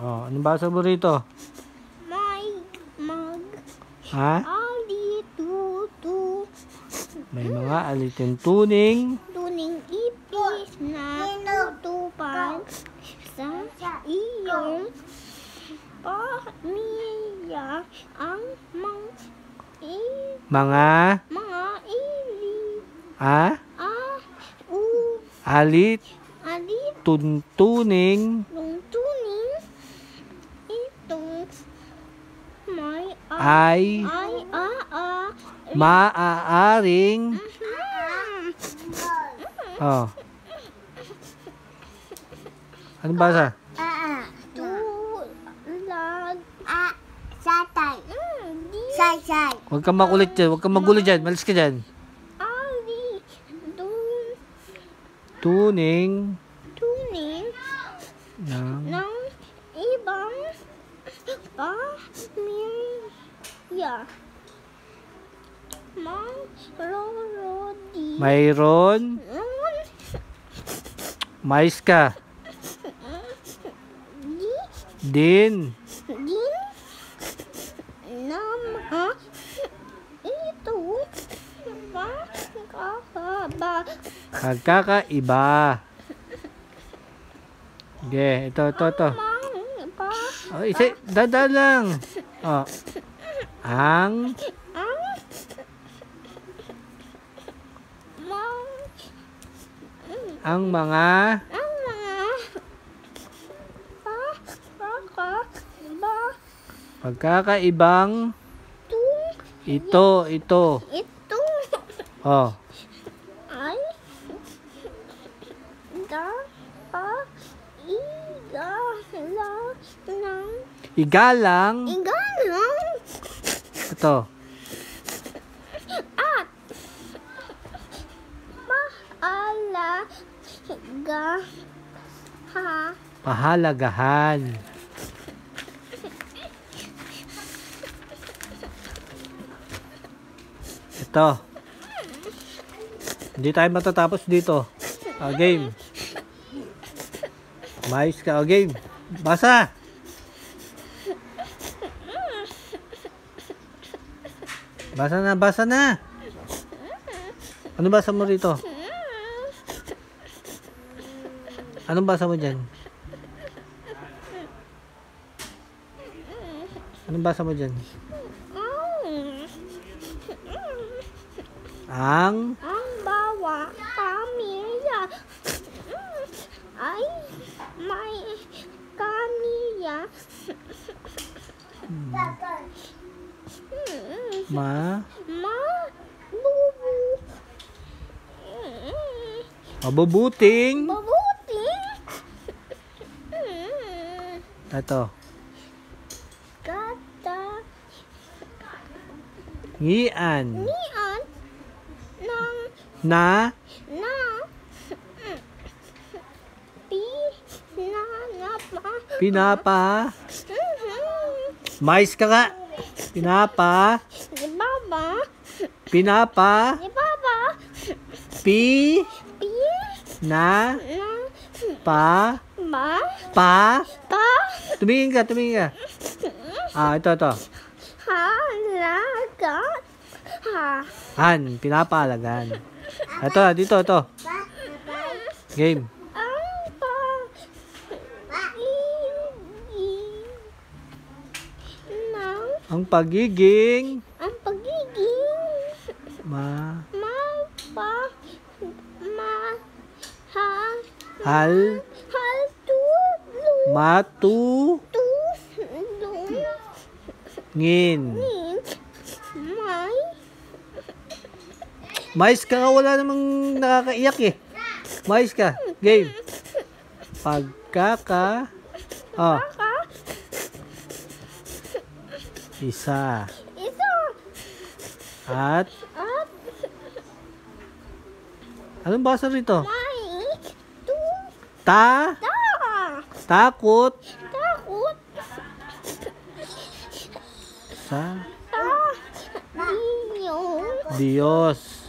Oh, anong basa mo rito? May mag Ha? ali tutu May mga alituntuning tuning. Ipis na tutupan sa iyong pamilya ang mga mga? Mga ili a a u ali alituntuning nung tuning itong may a ay ay a a maaaring oh. Ah, tulag. Ah, satay. Say-say. Huwag kang makulit dyan. Huwag kang magulo dyan. Malis ka dyan. Tuning Tuning. ng Ng ibang pamilya. Mang-rorodi. mayroon Nun. mais ka Di. din Din. Nama. Ito. Makakaba. pagkakaiba. Okay, ito, ito, ito. Oh, isa, dada lang. Oh. Ang Ang mga ang mga pagkakaibang ito, ito. ito Oh. ay da pa iga la ng Igalang iganang ito. at maala ga ha Pahalagahan. Ito. Hindi tayo matatapos dito. Ah, game. Mais ka. Oh, game. Basa. Basa na, basa na. Ano basa mo rito? Anong basa mo dyan? Anong basa mo dyan? ang Ang bawa pamilya ay may kaniya ma? Mabubu mabubuting mabuti ito kata ngian. Nian ng na? na. Pi na na pa. Pinapa. Mais ka nga. Pinapa baba pinapa di baba pi? Pi? Na? Na? Pa? Ba pa? Pa? Tumingin ka tumingin ka. Ah ito ito. Halaga. Ha? Han pinapalagan ito dito ito. Game. Ang pagiging ma. Mapa ma ha hal. hal tu lu. Matu tu. Lu ngin. Nin may mais ka nga wala namang nakakaiyak eh. Mais ka. Game. Pagkaka. Oh isa. Isa. At anong basa rito? Ta? Ta. Takot. Takot. Sa? Ta. Iyong Diyos